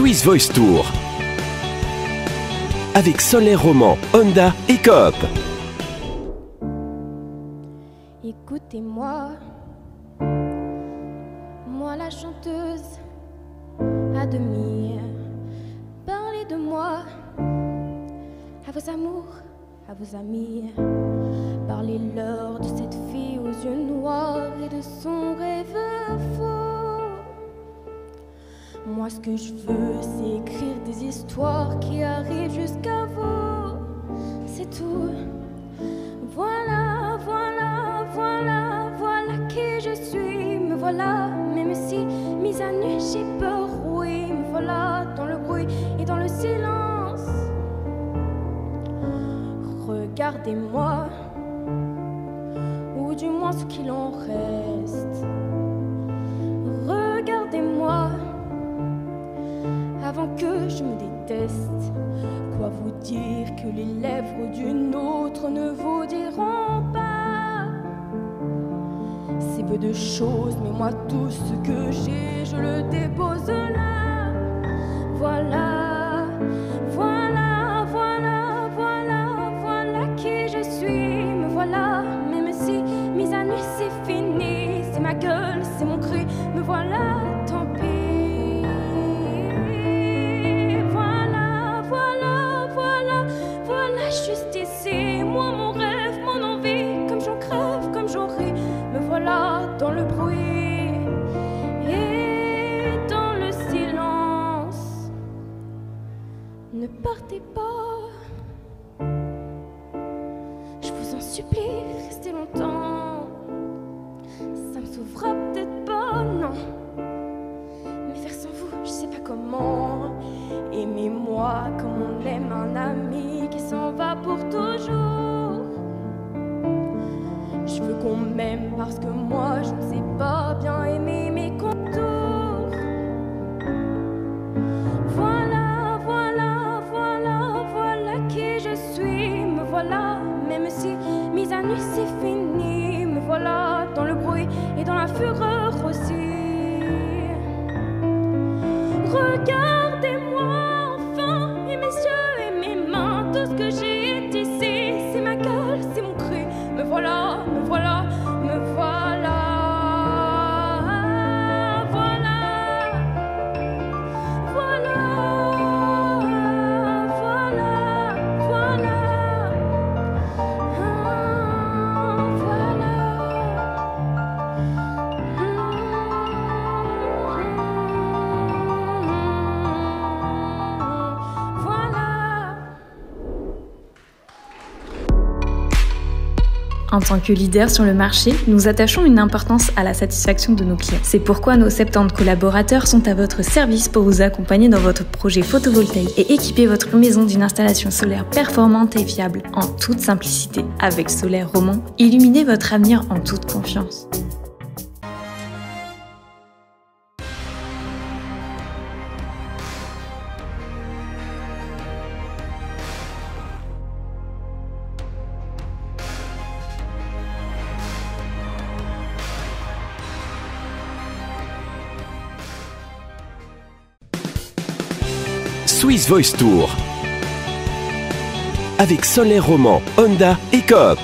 Swiss Voice Tour. Avec Solaire Roman, Honda et Coop. Écoutez-moi, moi la chanteuse à demi. Parlez de moi à vos amours, à vos amis. Parlez-leur de cette fille aux yeux noirs et de son rêve faux. Moi, ce que je veux, c'est écrire des histoires qui arrivent jusqu'à vous. C'est tout. Voilà, voilà, voilà, voilà qui je suis. Me voilà, même si mise à nu, j'ai peur, oui. Me voilà dans le bruit et dans le silence. Regardez-moi, ou du moins ce qu'il en reste. Que les lèvres d'une autre ne vous diront pas. C'est peu de choses, mais moi tout ce que j'ai, je le dépose Ne partez pas. Je vous en supplie, restez longtemps. Ça me sauvera peut-être pas, non. Mais faire sans vous, je sais pas comment. Aimez-moi comme on aime un ami qui s'en va pour toujours. Je veux qu'on m'aime la fureur aussi. Regardez-moi En tant que leader sur le marché, nous attachons une importance à la satisfaction de nos clients. C'est pourquoi nos 70 collaborateurs sont à votre service pour vous accompagner dans votre projet photovoltaïque et équiper votre maison d'une installation solaire performante et fiable en toute simplicité. Avec Solaire Roman, illuminez votre avenir en toute confiance. Swiss Voice Tour. Avec Solaire Roman, Honda et Coop.